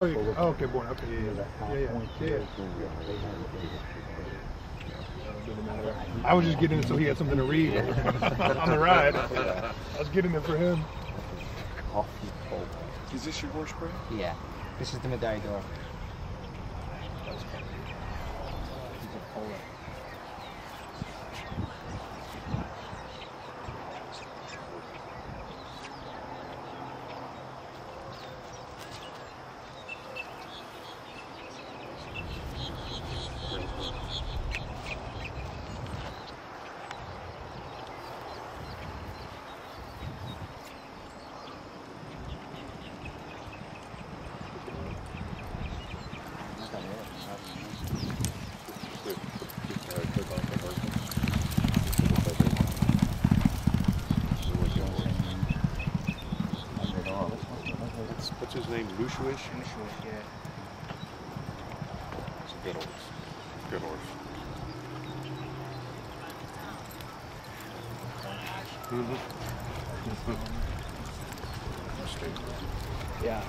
Oh, okay, born. Okay, yeah, yeah, yeah, yeah. yeah, yeah. I was just getting it so he had something to read on the ride. I was getting it for him. Is this your horse spray? Yeah. This is the Medaglia d'Oro. What's, what's his name? Mshawish? yeah. It's a good horse. Good horse. Mm-hmm. Yeah.